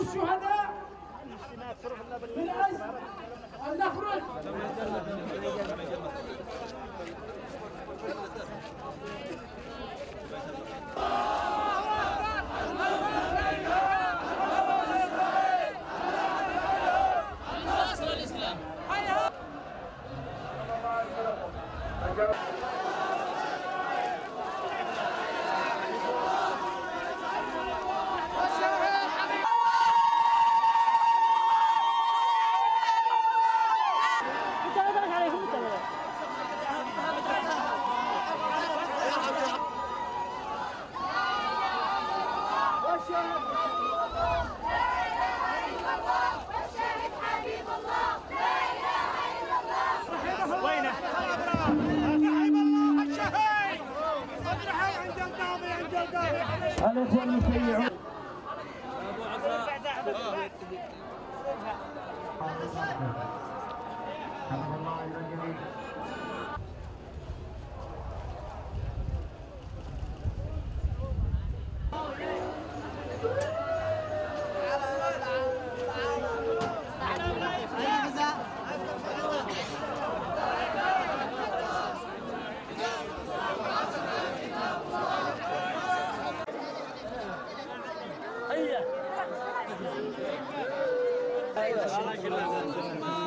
الشهداء. من أجل أن نخرج. انت والشاهد حبيب الله لا اله الا الله وينه؟ صاحب الله الشهيد